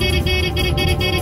gara gara gara gara gara